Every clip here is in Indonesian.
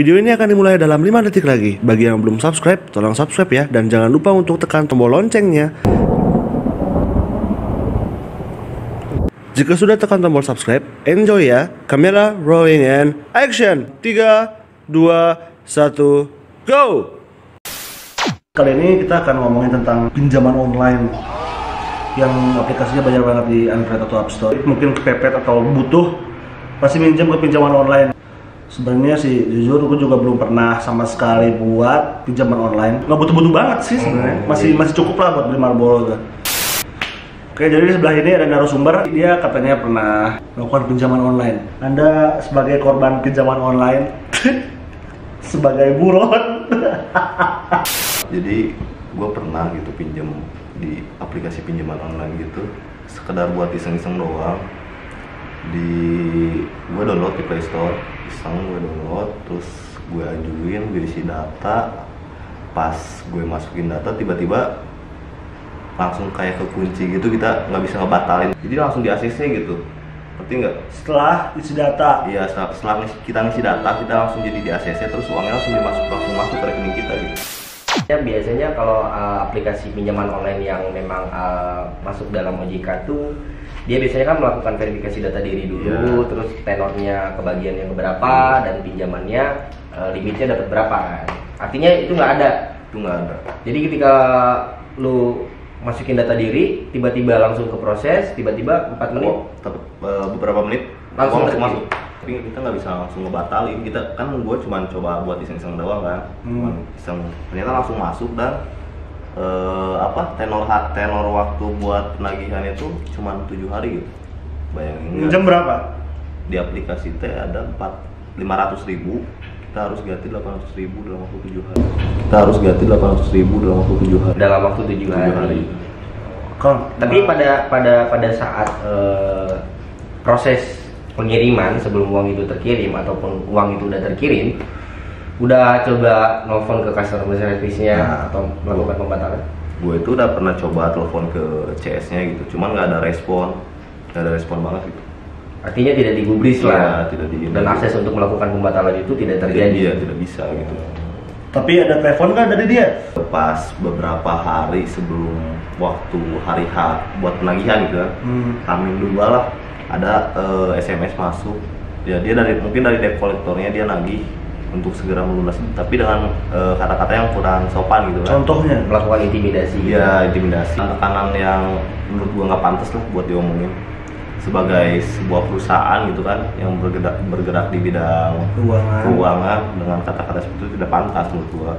Video ini akan dimulai dalam 5 detik lagi. Bagi yang belum subscribe, tolong subscribe ya. Dan jangan lupa untuk tekan tombol loncengnya. Jika sudah tekan tombol subscribe, enjoy ya. Kamera rolling and action. 3, 2, 1, go! Kali ini kita akan ngomongin tentang pinjaman online yang aplikasinya banyak banget di Android atau App Store. Mungkin kepepet atau butuh, pasti minjem ke pinjaman online. Sebenarnya sih jujur gue juga belum pernah sama sekali buat pinjaman online. Nggak butuh-butuh banget sih sebenarnya. Masih masih cukup lah buat beli Marlboro gitu. Oke, jadi di sebelah ini ada narasumber. Dia katanya pernah melakukan pinjaman online. Anda sebagai korban pinjaman online, sebagai buron. jadi gue pernah gitu pinjam di aplikasi pinjaman online gitu sekedar buat iseng-iseng doang di gue download di Play Store iseng gue download terus gue ajuin gue isi data. Pas gue masukin data tiba-tiba langsung kayak kekunci gitu kita nggak bisa ngebatalin. Jadi langsung di ACC gitu. Ngerti nggak? Setelah isi data, iya setelah kita ngisi data kita langsung jadi di ACC terus uangnya langsung dimasuk langsung masuk ke rekening kita gitu. Ya, biasanya kalau uh, aplikasi pinjaman online yang memang uh, masuk dalam OJK itu dia biasanya kan melakukan verifikasi data diri dulu, Iya. terus tenornya kebagian yang berapa dan pinjamannya uh, limitnya dapat berapa kan. Artinya itu nggak ada. itu nggak ada Jadi ketika lu masukin data diri, tiba-tiba langsung ke proses, tiba-tiba 4 menit Oh, eh, beberapa menit Langsung terkirim. masuk tapi kita nggak bisa langsung ngebatalin kita kan gue cuma coba buat iseng-iseng doang kan Hmm. Cuman iseng ternyata langsung masuk dan eh, apa tenor tenor waktu buat penagihan itu cuma tujuh hari gitu bayangin nggak? minjem berapa? di aplikasi teh ada empat lima ratus ribu kita harus ganti delapan ratus ribu dalam waktu tujuh hari kita harus ganti delapan ratus ribu dalam waktu tujuh hari dalam waktu 7 Tujuh hari. hari. Kang, Tapi pada pada pada saat eh, proses pengiriman sebelum uang itu terkirim ataupun uang itu udah terkirim, udah coba nelfon ke customer service-nya Nah. atau melakukan pembatalan? gue itu udah pernah coba telepon ke CS-nya gitu cuman nggak ada respon nggak ada respon banget gitu Artinya tidak digubris Iya, lah. tidak di- Dan akses untuk melakukan pembatalan itu tidak terjadi. Iya, tidak bisa gitu. tapi ada telepon kan dari dia? Pas beberapa hari sebelum waktu hari H buat penagihan gitu kan, Hmm. Hamin dua lah ada eh, SMS masuk. Ya dia dari mungkin dari debt collectornya dia nagih untuk segera melunasi, tapi dengan eh, kata-kata yang kurang sopan gitu kan. Contohnya? Melakukan intimidasi. Iya intimidasi, tekanan yang menurut gua nggak pantas lah buat diomongin sebagai sebuah perusahaan gitu kan yang bergerak bergerak di bidang Keuangan. keuangan dengan kata-kata seperti itu tidak pantas menurut gua.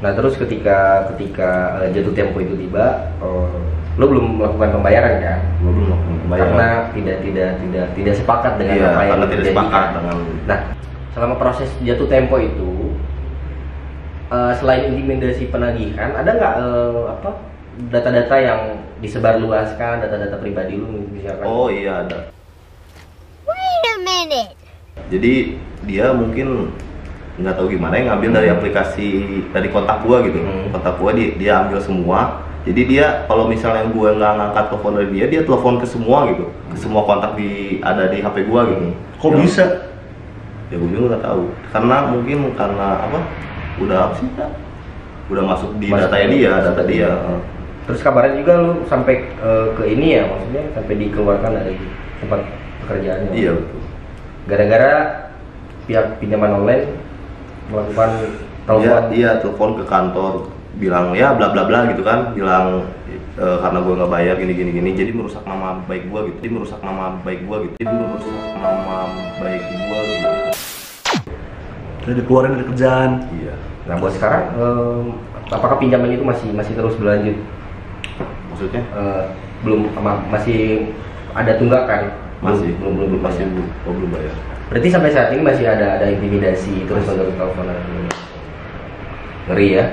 Nah terus ketika ketika eh, jatuh tempo itu tiba, oh, lo belum melakukan pembayaran kan? Gua belum melakukan pembayaran. Karena tidak tidak tidak tidak sepakat dengan Iya, apa yang karena tidak sepakat dengan Nah, selama proses jatuh tempo itu, eh, selain intimidasi penagihan, ada nggak eh, apa data-data yang disebarluaskan, data-data pribadi lu misalkan? Oh iya ada. Wait a minute. Jadi dia mungkin nggak tahu gimana yang ngambil dari aplikasi dari kontak gua gitu. Hmm. Kontak gua dia, dia ambil semua. Jadi dia kalau misalnya gua nggak ngangkat telepon dari dia, dia telepon ke semua gitu. Ke semua kontak di ada di HP gua gitu. Kok Ya, bisa? Ya gua juga nggak tahu. Karena mungkin karena apa? Udah apa sih? Kak? Udah masuk di Masuk ke- dia, data dia. Terus kabarnya juga lu sampai eh, ke ini ya, maksudnya sampai dikeluarkan dari tempat pekerjaannya. Iya betul. Gara-gara pihak pinjaman online melakukan Dia telepon. iya telepon ke kantor bilang ya bla bla bla gitu kan bilang e, karena gue nggak bayar gini gini gini jadi merusak nama baik gue gitu jadi merusak nama baik gue gitu jadi merusak nama baik gue gitu Udah dikeluarin dari kerjaan. iya Nah buat sekarang, apakah pinjaman itu masih masih terus berlanjut? maksudnya Eh, belum ma- masih ada tunggakan? masih belum belum, belum masih belum oh, belum bayar Berarti sampai saat ini masih ada ada intimidasi terus menerus teleponan. Ngeri ya.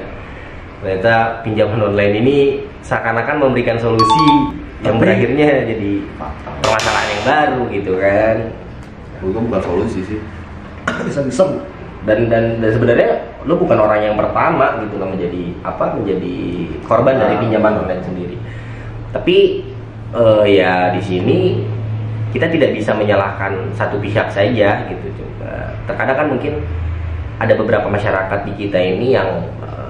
Ternyata pinjaman online ini seakan-akan memberikan solusi yang Tapi- berakhirnya jadi fatal permasalahan yang baru gitu kan. gue bukan solusi sih Iseng-iseng. Dan dan, dan sebenarnya lo bukan orang yang pertama gitu lo menjadi apa menjadi korban dari Nah. pinjaman online sendiri. Tapi eh, ya di sini kita tidak bisa menyalahkan satu pihak saja gitu. Coba terkadang kan mungkin ada beberapa masyarakat di kita ini yang eh,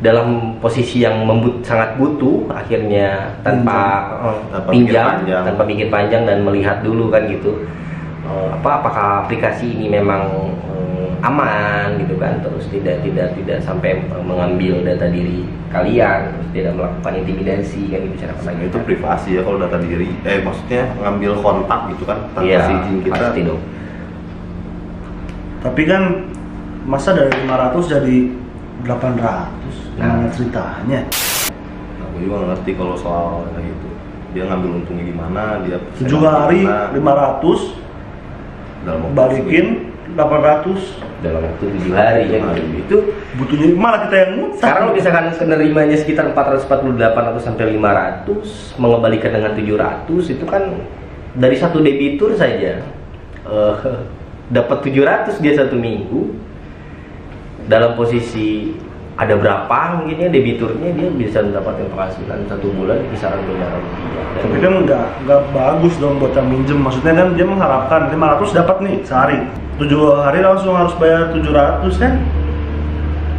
dalam posisi yang membut sangat butuh akhirnya tanpa Tanpa pikir pinjam panjang. tanpa pikir panjang dan melihat dulu kan gitu. Eh, apa apakah aplikasi ini memang eh, aman gitu kan? Terus tidak tidak tidak sampai mengambil data diri kalian terus tidak melakukan intimidasi kan gitu cara pandang itu privasi ya kalau data diri. Eh maksudnya ngambil kontak gitu kan tanpa Iya, izin kita. pasti dong. Tapi kan masa dari 500 jadi 800 Nah. Gimana ceritanya? nah, gue juga nggak ngerti kalau soal kayak gitu. Dia ngambil untungnya gimana dia 7 hari gimana, 500 dalam waktu balikin 800 dalam waktu tujuh hari ya. Gitu. itu butuhnya malah kita yang ngutang? Sekarang kalau misalkan penerimanya sekitar 448 atau sampai 500 mengembalikan dengan 700 itu kan dari satu debitur saja. Eh, dapat 700 dia satu minggu dalam posisi ada berapa mungkin ya debiturnya dia bisa mendapatkan penghasilan satu bulan kisaran miliaran rupiah. Tapi kan nggak nggak bagus dong buat yang minjem. Maksudnya kan dia mengharapkan 500 dapat nih sehari. 7 hari langsung harus bayar 700 kan?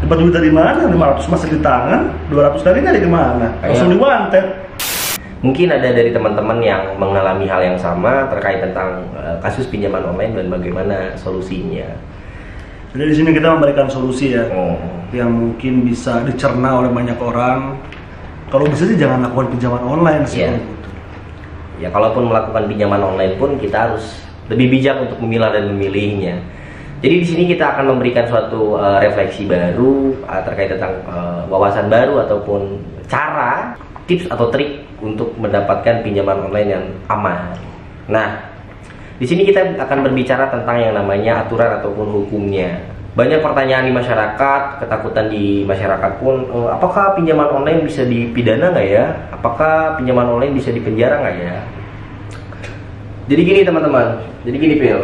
Dapat duit dari mana? 500 masih di tangan. 200 dari dari ke mana langsung Iya. diwantet. Mungkin ada dari teman-teman yang mengalami hal yang sama terkait tentang eh, kasus pinjaman online dan bagaimana solusinya. Jadi di sini kita memberikan solusi ya Oh. yang mungkin bisa dicerna oleh banyak orang kalau bisa sih jangan lakukan pinjaman online sih kalau gitu. Ya kalaupun melakukan pinjaman online pun kita harus lebih bijak untuk memilah dan memilihnya. Jadi di sini kita akan memberikan suatu eh, refleksi baru eh, terkait tentang eh, wawasan baru ataupun cara, tips atau trik untuk mendapatkan pinjaman online yang aman. Nah, di sini kita akan berbicara tentang yang namanya aturan ataupun hukumnya. Banyak pertanyaan di masyarakat, ketakutan di masyarakat pun, eh, apakah pinjaman online bisa dipidana nggak ya? Apakah pinjaman online bisa dipenjara nggak ya? Jadi gini teman-teman, jadi gini Pil.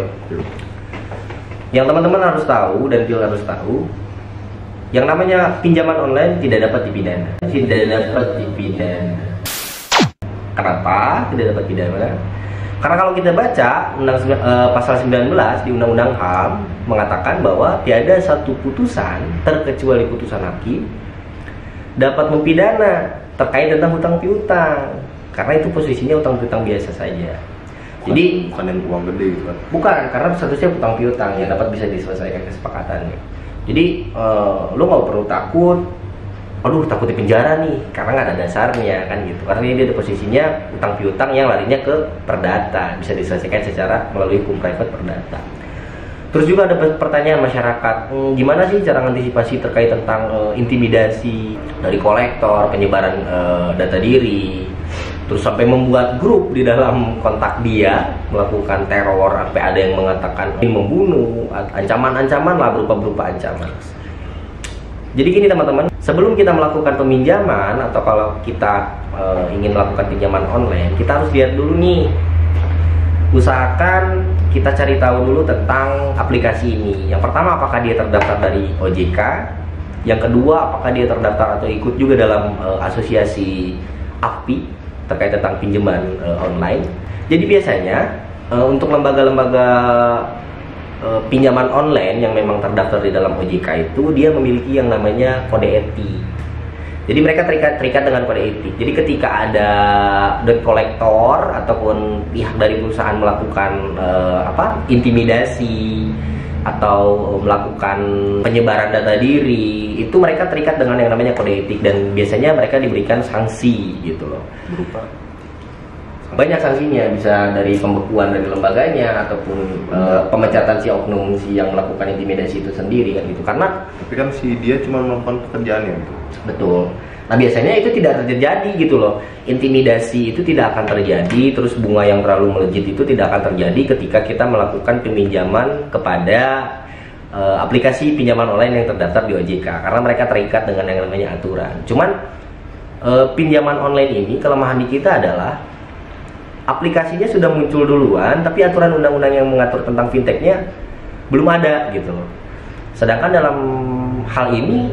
Yang teman-teman harus tahu dan Pil harus tahu, yang namanya pinjaman online tidak dapat dipidana. Tidak dapat dipidana. Kenapa tidak dapat pidana? Karena kalau kita baca undang, eh, pasal 19 di Undang-Undang HAM mengatakan bahwa tiada satu putusan terkecuali putusan hakim dapat mempidana terkait tentang hutang piutang. Karena itu posisinya hutang piutang biasa saja. Jadi bukan yang uang gede gitu kan Bukan, karena statusnya hutang piutang yang dapat bisa diselesaikan kesepakatannya. Jadi eh, lo nggak perlu takut, aduh takut di penjara nih, karena nggak ada dasarnya kan gitu. Karena dia ada posisinya hutang piutang yang larinya ke perdata, bisa diselesaikan secara melalui hukum private perdata. Terus juga ada pertanyaan masyarakat, "Hmm, gimana sih cara antisipasi terkait tentang eh, intimidasi dari kolektor, penyebaran eh, data diri, terus sampai membuat grup di dalam kontak dia melakukan teror sampai ada yang mengatakan ingin membunuh ancaman-ancaman lah berupa-berupa ancaman jadi gini teman-teman sebelum kita melakukan peminjaman atau kalau kita eh, ingin melakukan pinjaman online kita harus lihat dulu nih. Usahakan kita cari tahu dulu tentang aplikasi ini. Yang pertama apakah dia terdaftar dari OJK yang kedua apakah dia terdaftar atau ikut juga dalam eh, asosiasi API terkait tentang pinjaman eh, online. Jadi biasanya eh, untuk lembaga-lembaga eh, pinjaman online yang memang terdaftar di dalam OJK itu dia memiliki yang namanya kode etik. Jadi mereka terikat terikat dengan kode etik. Jadi ketika ada debt collector ataupun pihak dari perusahaan melakukan eh, apa intimidasi atau melakukan penyebaran data diri itu mereka terikat dengan yang namanya kode etik dan biasanya mereka diberikan sanksi gitu loh banyak sanksinya bisa dari pembekuan dari lembaganya ataupun eh, pemecatan si oknum si yang melakukan intimidasi itu sendiri kan gitu. Karena tapi kan si dia cuma melakukan pekerjaannya gitu. Betul. Nah biasanya itu tidak terjadi gitu loh. Intimidasi itu tidak akan terjadi terus bunga yang terlalu melejit itu tidak akan terjadi ketika kita melakukan peminjaman kepada eh, aplikasi pinjaman online yang terdaftar di OJK karena mereka terikat dengan yang namanya aturan. Cuman eh, pinjaman online ini kelemahan di kita adalah aplikasinya sudah muncul duluan tapi aturan undang-undang yang mengatur tentang fintechnya belum ada gitu loh sedangkan dalam hal ini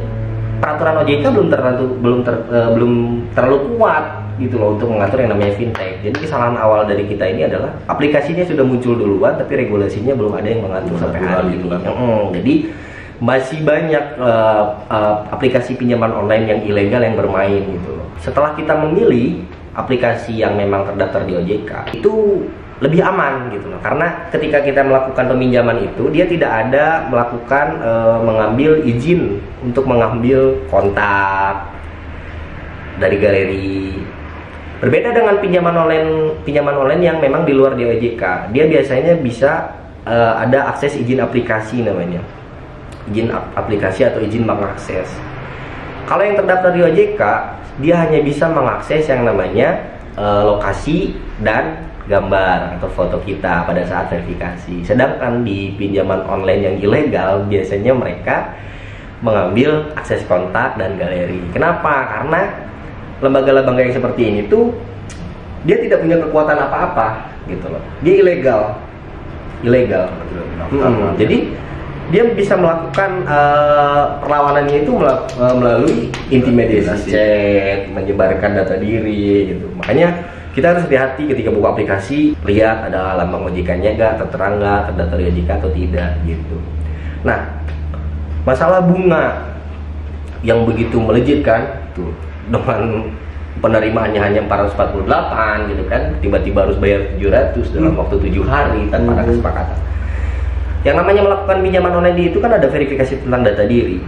peraturan OJK belum terlalu belum ter- eh, belum terlalu kuat gitu loh untuk mengatur yang namanya fintech jadi kesalahan awal dari kita ini adalah aplikasinya sudah muncul duluan tapi regulasinya belum ada yang mengatur sampai hari gitu ini kan. Mm, jadi masih banyak eh, eh, aplikasi pinjaman online yang ilegal yang bermain gitu loh. Setelah kita memilih aplikasi yang memang terdaftar di OJK, itu lebih aman gitu loh. Karena ketika kita melakukan peminjaman itu, dia tidak ada melakukan eh, mengambil izin untuk mengambil kontak dari galeri. Berbeda dengan pinjaman online pinjaman online yang memang di luar di OJK, dia biasanya bisa eh, ada akses izin aplikasi namanya izin ap- aplikasi atau izin mengakses. Kalau yang terdaftar di OJK, dia hanya bisa mengakses yang namanya eh, lokasi dan gambar atau foto kita pada saat verifikasi. Sedangkan di pinjaman online yang ilegal, biasanya mereka mengambil akses kontak dan galeri. Kenapa? Karena lembaga-lembaga yang seperti ini tuh dia tidak punya kekuatan apa-apa gitu loh. Dia ilegal. Ilegal. Mm-mm. Jadi dia bisa melakukan eh, perlawanannya itu eh, melalui intimidasi chat, menyebarkan data diri gitu. Makanya kita harus hati-hati ketika buka aplikasi, lihat ada lambang OJK-nya nggak, tertera nggak, terdaftar OJK atau tidak gitu. Nah, masalah bunga yang begitu melejit kan tuh dengan penerimaannya hanya 448 gitu kan tiba-tiba harus bayar 700 dalam waktu tujuh hari tanpa ada kesepakatan yang namanya melakukan pinjaman online itu kan ada verifikasi tentang data diri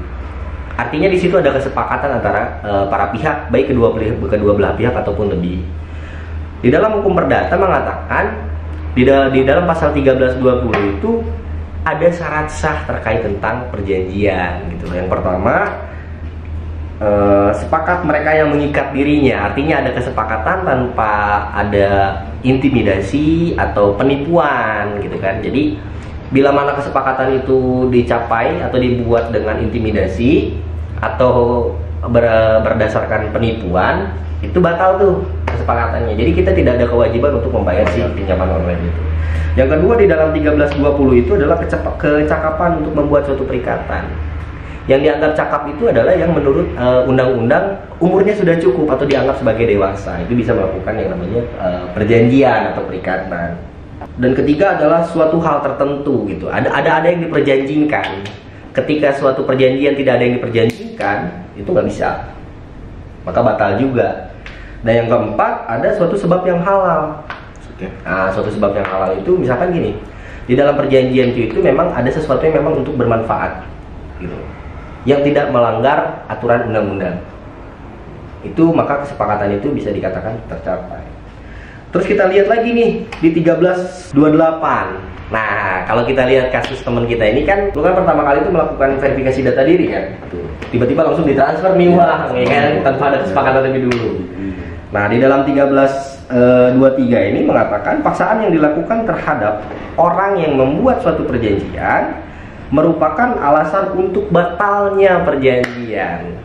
artinya di situ ada kesepakatan antara eh, para pihak baik kedua kedua belah pihak ataupun lebih di dalam hukum perdata mengatakan di, da- di dalam pasal 1320 itu ada syarat sah terkait tentang perjanjian gitu. Yang pertama eh, sepakat mereka yang mengikat dirinya, artinya ada kesepakatan tanpa ada intimidasi atau penipuan gitu kan. Jadi bila mana kesepakatan itu dicapai atau dibuat dengan intimidasi atau ber- berdasarkan penipuan itu batal tuh kesepakatannya. Jadi kita tidak ada kewajiban untuk membayar si pinjaman online itu. Yang kedua di dalam 1320 itu adalah kecakapan untuk membuat suatu perikatan. Yang dianggap cakap itu adalah yang menurut eh, undang-undang umurnya sudah cukup atau dianggap sebagai dewasa. Itu bisa melakukan yang namanya eh, perjanjian atau perikatan. Dan ketiga adalah suatu hal tertentu gitu. Ada ada ada yang diperjanjikan. Ketika suatu perjanjian tidak ada yang diperjanjikan, itu nggak bisa. Maka batal juga. Dan yang keempat ada suatu sebab yang halal. Nah, suatu sebab yang halal itu misalkan gini, di dalam perjanjian itu, itu memang ada sesuatu yang memang untuk bermanfaat, gitu, yang tidak melanggar aturan undang-undang. Itu maka kesepakatan itu bisa dikatakan tercapai. Terus kita lihat lagi nih di 1328. Nah, kalau kita lihat kasus teman kita ini kan, lu kan pertama kali itu melakukan verifikasi data diri kan, tiba-tiba langsung ditransfer nih uang, ya kan, tanpa ada kesepakatan lebih dulu. Nah, di dalam 1323 ini mengatakan paksaan yang dilakukan terhadap orang yang membuat suatu perjanjian merupakan alasan untuk batalnya perjanjian.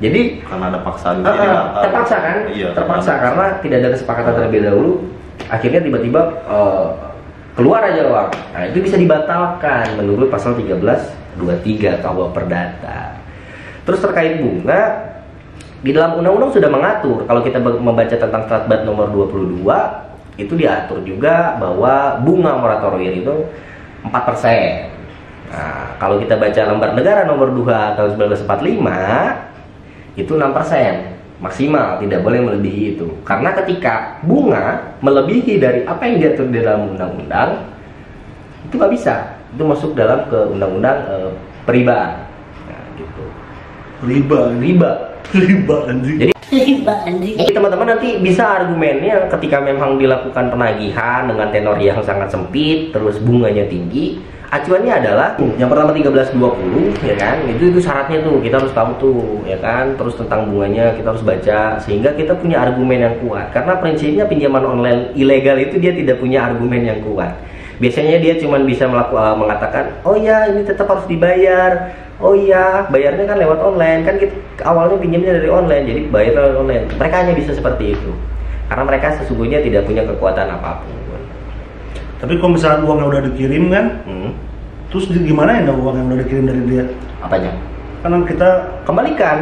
Jadi Karena ada paksaan eh, jadi eh, batal. terpaksa kan? Iya. terpaksa karena tidak ada kesepakatan terlebih dahulu. Akhirnya tiba-tiba eh, keluar aja uang. Nah, itu bisa dibatalkan menurut pasal 1323 KUH Perdata. Terus terkait bunga di dalam undang-undang sudah mengatur kalau kita membaca tentang Statbat nomor 22 itu diatur juga bahwa bunga moratorium itu 4%. Nah, kalau kita baca lembar negara nomor 2 tahun 1945 itu 6% maksimal, tidak boleh melebihi itu. Karena ketika bunga melebihi dari apa yang diatur di dalam undang-undang itu nggak bisa. Itu masuk dalam ke undang-undang peribaan. Nah, gitu. Riba, Riba. riba anjing. Jadi jadi teman-teman nanti bisa argumennya ketika memang dilakukan penagihan dengan tenor yang sangat sempit, terus bunganya tinggi, acuannya adalah yang pertama 1320 ya kan, itu itu syaratnya tuh kita harus tahu tuh ya kan, terus tentang bunganya kita harus baca sehingga kita punya argumen yang kuat. Karena prinsipnya pinjaman online ilegal itu dia tidak punya argumen yang kuat. Biasanya dia cuma bisa melaku, eh, mengatakan, oh ya ini tetap harus dibayar, oh iya bayarnya kan lewat online. Kan kita awalnya pinjamnya dari online jadi bayar lewat online. Mereka hanya bisa seperti itu. Karena mereka sesungguhnya tidak punya kekuatan apa pun Tapi kalau misalnya uangnya udah dikirim kan, hmm. terus gimana ya uang yang udah dikirim dari dia? apanya Karena kita kembalikan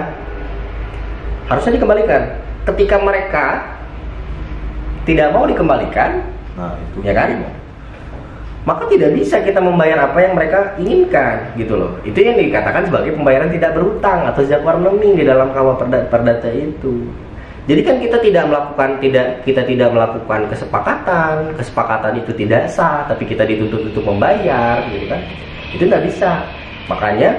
harusnya dikembalikan ketika mereka tidak mau dikembalikan Nah, itu Ya kan? maka tidak bisa kita membayar apa yang mereka inginkan gitu loh itu yang dikatakan sebagai pembayaran tidak berutang atau zakat warneming di dalam kawah perda- perdata itu jadi kan kita tidak melakukan tidak kita tidak melakukan kesepakatan. Kesepakatan itu tidak sah tapi kita dituntut untuk membayar gitu kan? Itu nggak bisa. Makanya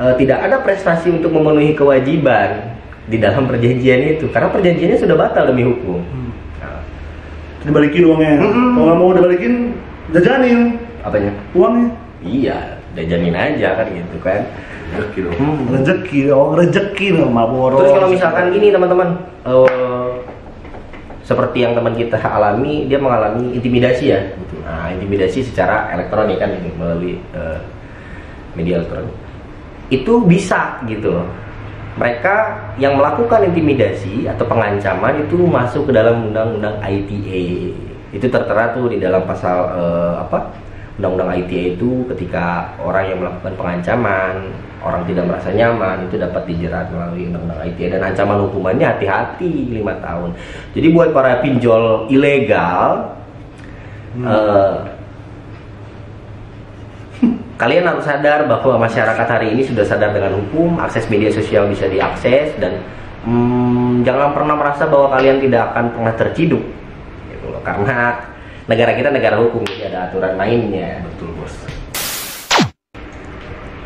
eh, tidak ada prestasi untuk memenuhi kewajiban di dalam perjanjian itu. Karena perjanjiannya sudah batal demi hukum. Nah, Dibalikin uangnya. Mm-mm. Kalau nggak mau dibalikin, jajanin. Apanya? Uangnya. iya udah jamin aja kan gitu kan rezeki dong Hmm. Rezeki, oh rezeki nih Marlboro. Terus kalau misalkan gini teman-teman, eh, seperti yang teman kita alami, dia mengalami intimidasi ya. Nah, intimidasi secara elektronik kan ini melalui eh, media elektronik. Itu bisa gitu loh. Mereka yang melakukan intimidasi atau pengancaman itu masuk ke dalam undang-undang ITE. Itu tertera tuh di dalam pasal eh, apa? Undang-undang ITE itu ketika orang yang melakukan pengancaman, orang tidak merasa nyaman itu dapat dijerat melalui undang-undang ITE dan ancaman hukumannya hati-hati lima tahun. Jadi buat para pinjol ilegal eh, kalian harus sadar bahwa masyarakat hari ini sudah sadar dengan hukum, akses media sosial bisa diakses dan hmm, jangan pernah merasa bahwa kalian tidak akan pernah terciduk, gitu loh. Karena negara kita negara hukum, jadi ada aturan mainnya. betul bos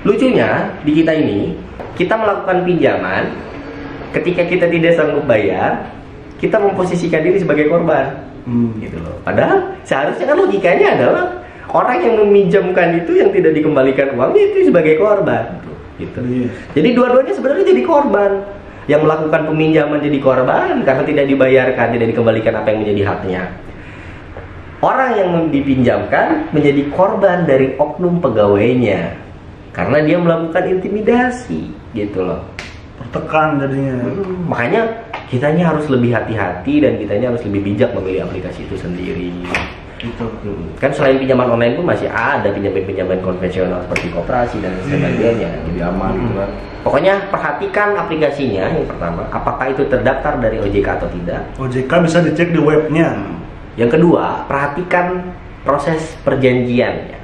Lucunya di kita ini, kita melakukan pinjaman, ketika kita tidak sanggup bayar, kita memposisikan diri sebagai korban Hmm. gitu loh. Padahal seharusnya kan logikanya adalah orang yang meminjamkan itu yang tidak dikembalikan uangnya itu sebagai korban. Gitu. Iya. Jadi dua-duanya sebenarnya jadi korban. Yang melakukan peminjaman jadi korban karena tidak dibayarkan, tidak dikembalikan apa yang menjadi haknya. Orang yang dipinjamkan menjadi korban dari oknum pegawainya karena dia melakukan intimidasi gitu loh. Tertekan jadinya. Hmm, makanya kitanya harus lebih hati-hati dan kitanya harus lebih bijak memilih aplikasi itu sendiri. Gitu. Hmm, Kan selain pinjaman online pun masih ada pinjaman-pinjaman konvensional seperti koperasi dan sebagainya lebih aman gitu kan. Pokoknya perhatikan aplikasinya yang pertama, apakah itu terdaftar dari OJK atau tidak. OJK bisa dicek di webnya. Yang kedua, perhatikan proses perjanjiannya.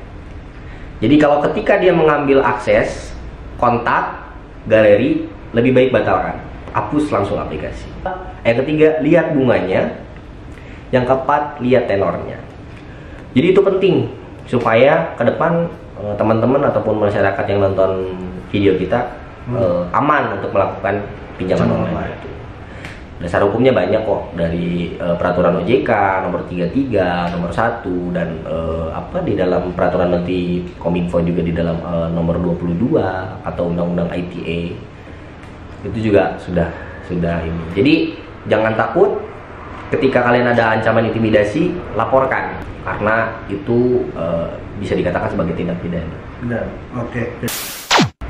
Jadi kalau ketika dia mengambil akses kontak galeri, lebih baik batalkan. Hapus langsung aplikasi. Yang ketiga, lihat bunganya. Yang keempat, lihat tenornya. Jadi itu penting supaya ke depan eh, teman-teman ataupun masyarakat yang nonton video kita eh, aman untuk melakukan pinjaman online. Dasar hukumnya banyak kok dari eh, peraturan OJK nomor 33, nomor 1 dan eh, apa di dalam peraturan Menteri Kominfo juga di dalam eh, nomor 22 atau undang-undang ITE. Itu juga sudah sudah ini. Jadi jangan takut ketika kalian ada ancaman intimidasi, laporkan karena itu eh, bisa dikatakan sebagai tindak pidana. Benar. Oke.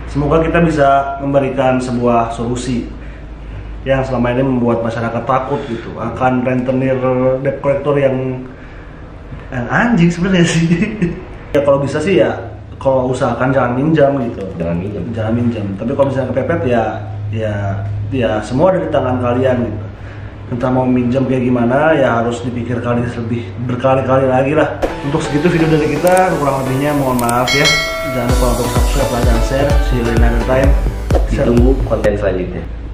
Semoga kita bisa memberikan sebuah solusi yang selama ini membuat masyarakat takut gitu akan rentenir debt collector yang, yang anjing sebenarnya sih. ya kalau bisa sih ya kalau usahakan jangan minjam gitu. Jangan minjem. Jangan minjam. Tapi kalau misalnya kepepet ya ya ya semua ada di tangan kalian gitu. Entah mau minjam kayak gimana ya harus dipikir kali lebih berkali-kali lagi lah. Untuk segitu video dari kita kurang lebihnya mohon maaf ya. Jangan lupa untuk subscribe, like, dan share. See you in another time. Ditunggu konten selanjutnya.